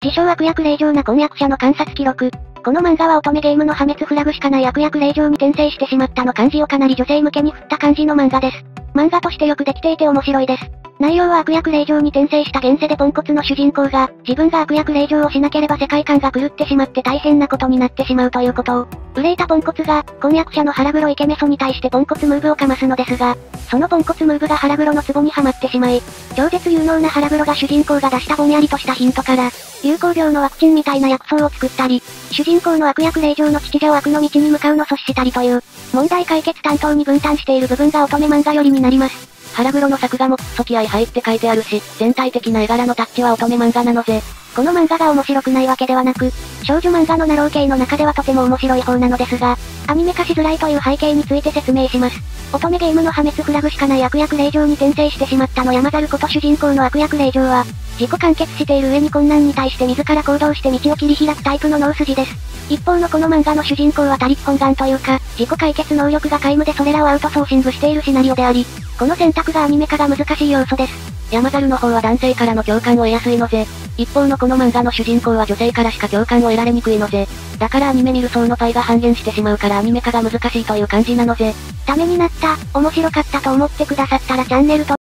自称悪役令嬢な婚約者の観察記録。この漫画は乙女ゲームの破滅フラグしかない悪役令嬢に転生してしまったの漢字をかなり女性向けに振った感じの漫画です。漫画としてよくできていて面白いです。内容は悪役令嬢に転生した現世でポンコツの主人公が、自分が悪役令嬢をしなければ世界観が狂ってしまって大変なことになってしまうということを、憂いたポンコツが、婚約者の腹黒イケメソに対してポンコツムーブをかますのですが、そのポンコツムーブが腹黒の壺にはまってしまい、超絶有能な腹黒が主人公が出したぼんやりとしたヒントから、流行病のワクチンみたいな薬草を作ったり、主人公の悪役令嬢の父者を悪の道に向かうの阻止したりという、問題解決担当に分担している部分が乙女漫画よりになります。腹黒の作画もクソ気合入って書いてあるし、全体的な絵柄のタッチは乙女漫画なのぜ。この漫画が面白くないわけではなく、少女漫画のナロー系の中ではとても面白い方なのですが、アニメ化しづらいという背景について説明します。乙女ゲームの破滅フラグしかない悪役令嬢に転生してしまったの山猿こと主人公の悪役令嬢は、自己完結している上に困難に対して自ら行動して道を切り開くタイプの脳筋です。一方のこの漫画の主人公は他力本願というか、自己解決能力が皆無でそれらをアウトソーシングしているシナリオであり、この選択がアニメ化が難しい要素です。山猿の方は男性からの共感を得やすいのぜ。一方のこの漫画の主人公は女性からしか共感を得られにくいのぜ。だからアニメ見る層のパイが半減してしまうからアニメ化が難しいという感じなのぜ。ためになった、面白かったと思ってくださったらチャンネル登